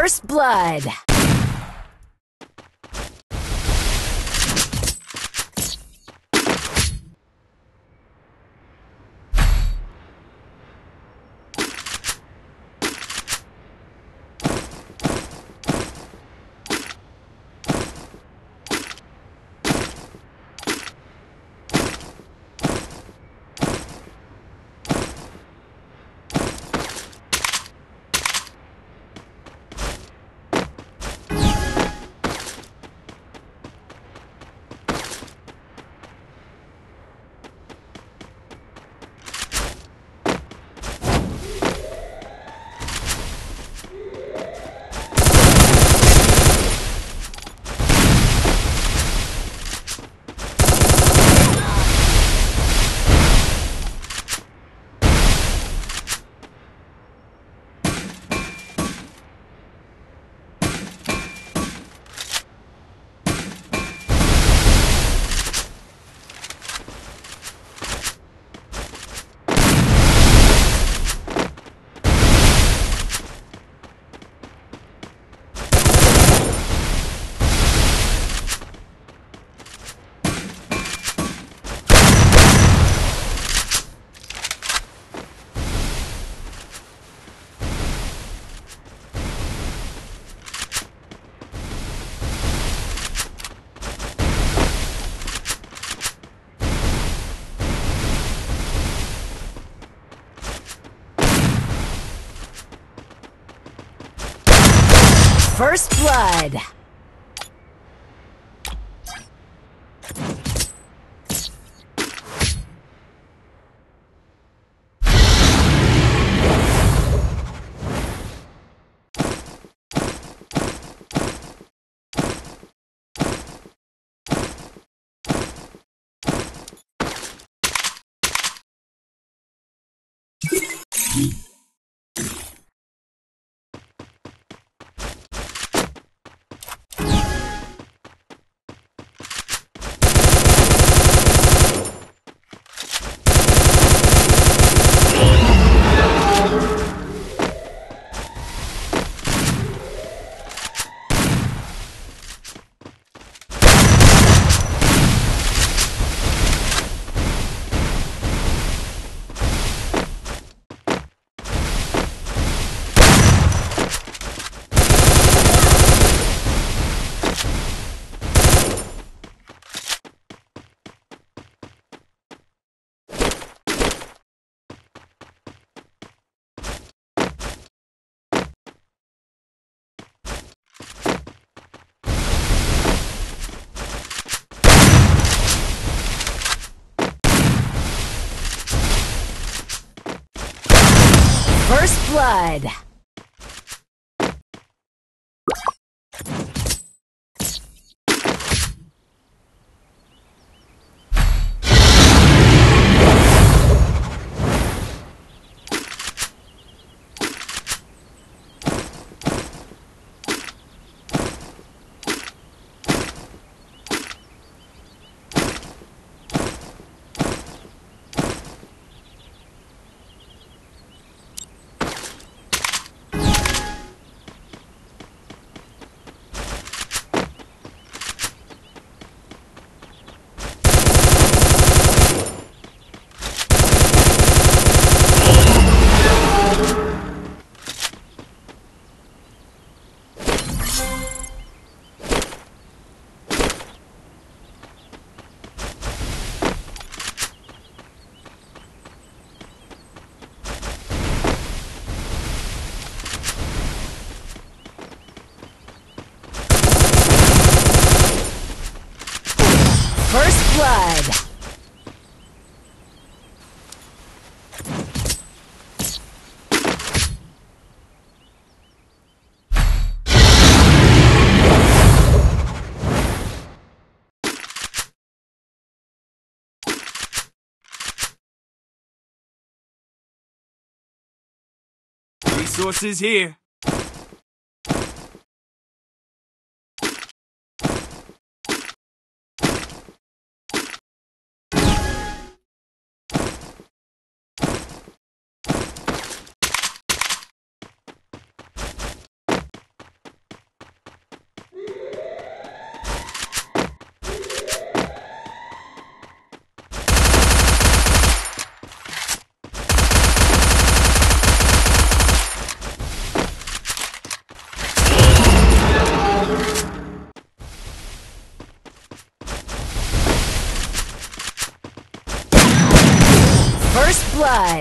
First Blood. First Blood. First Blood. First Blood. Resources here.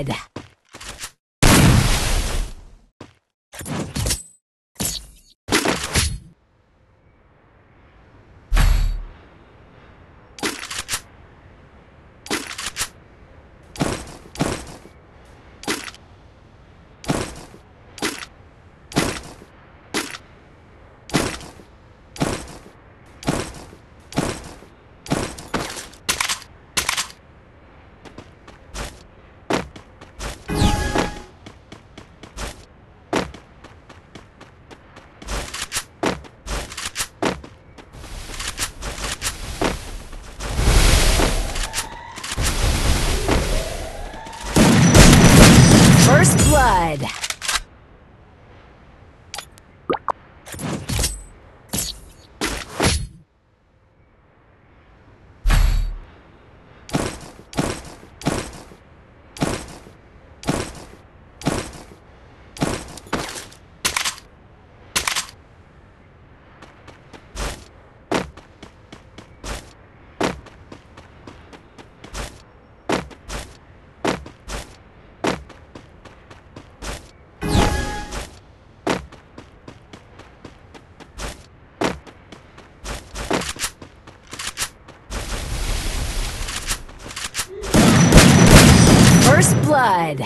Blood. First blood. First blood.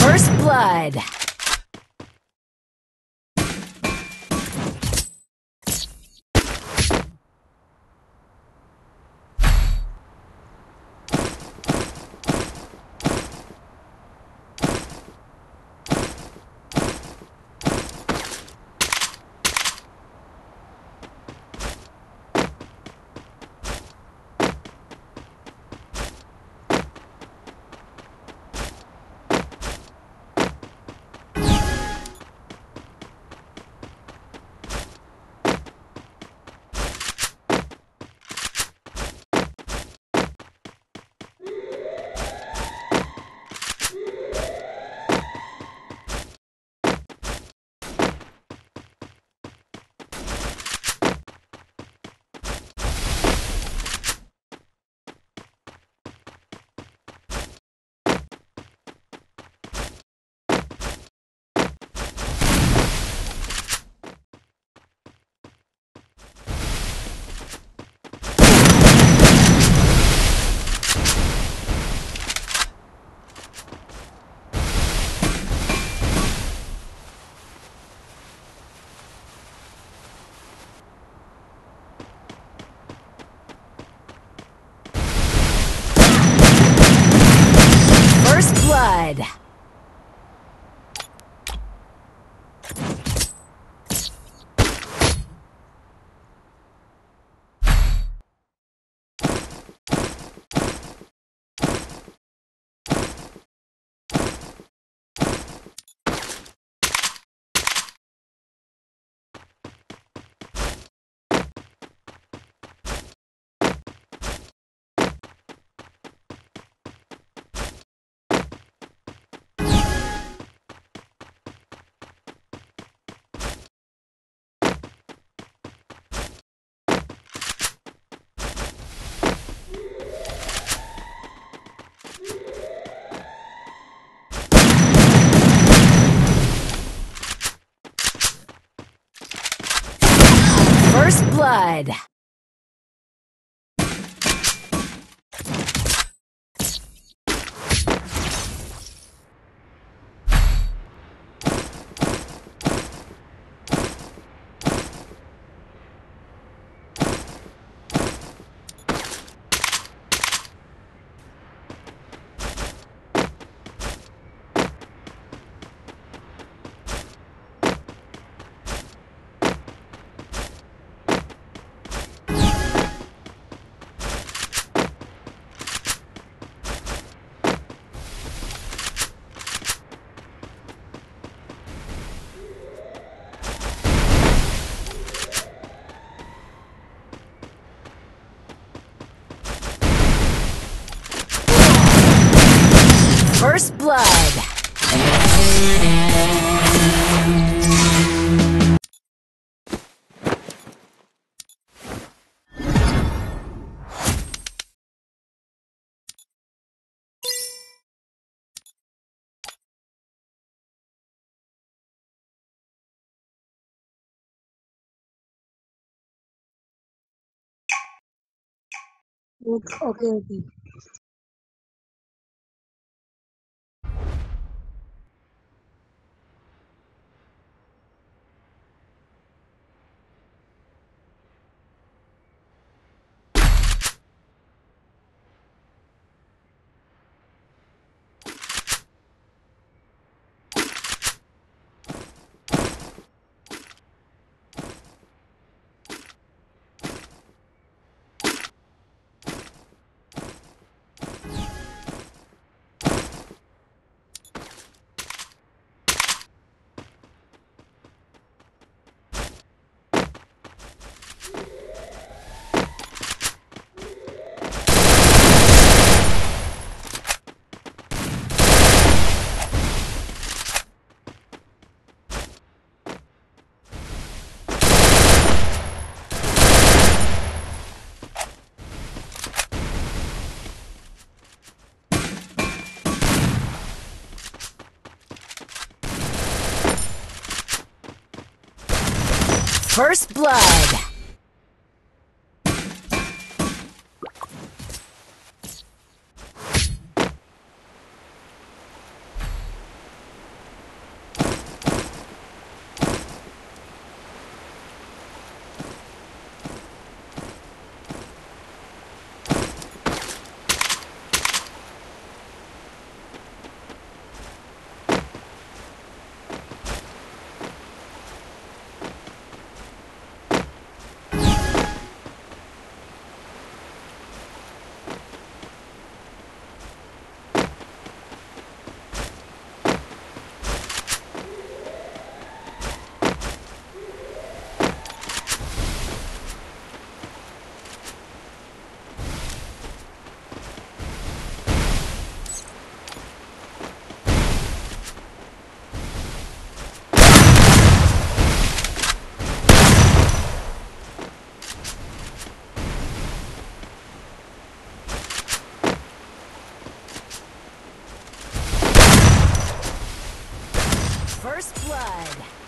First blood. Blood. First blood. Okay, okay. First blood. First blood.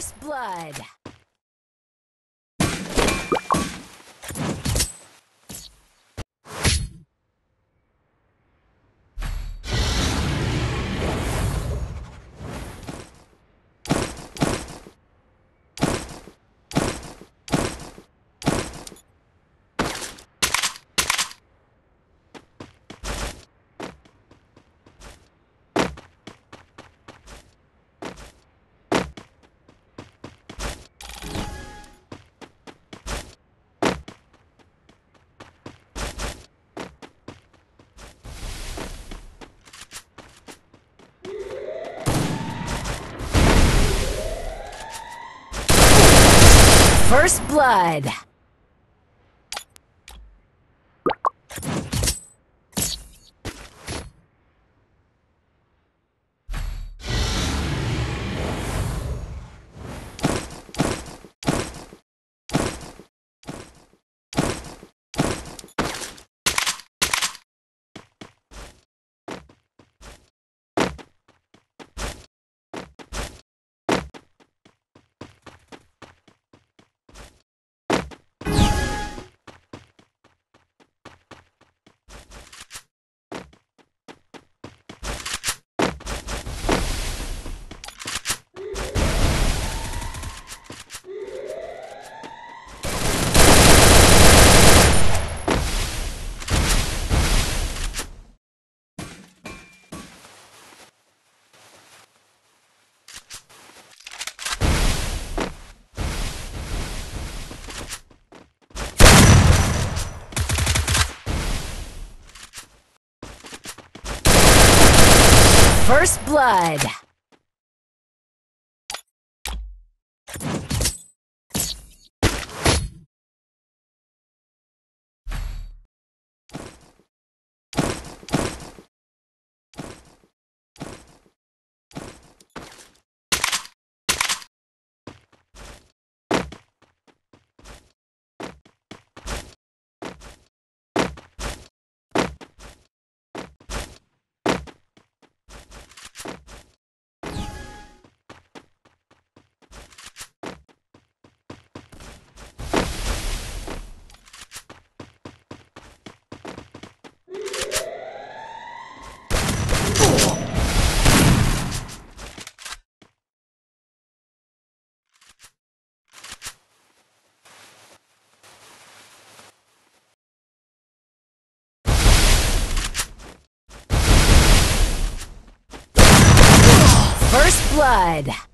First blood. First blood. Blood.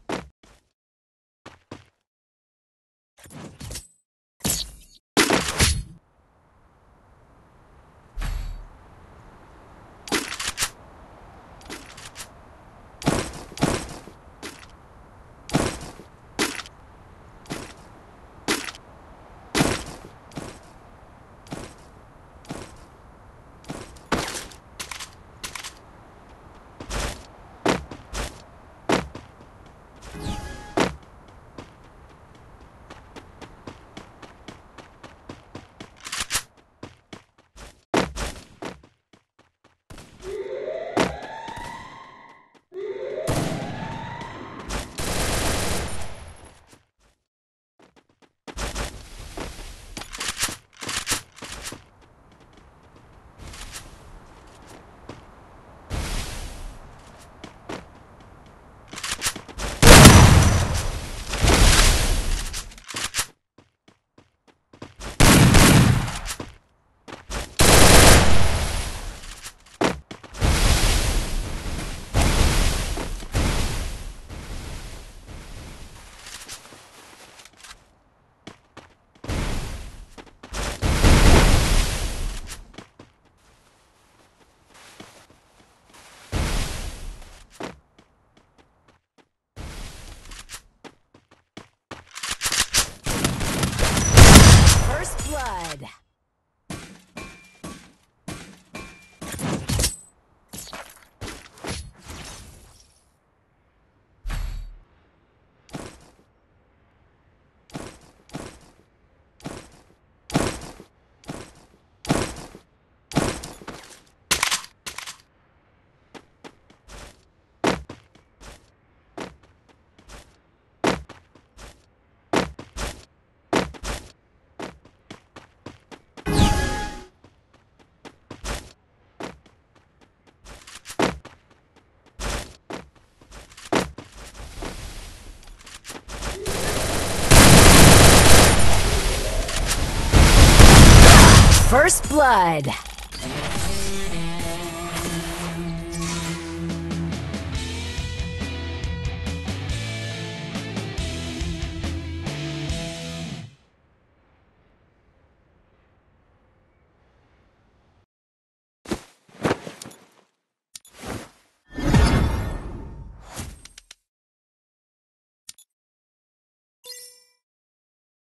Blood.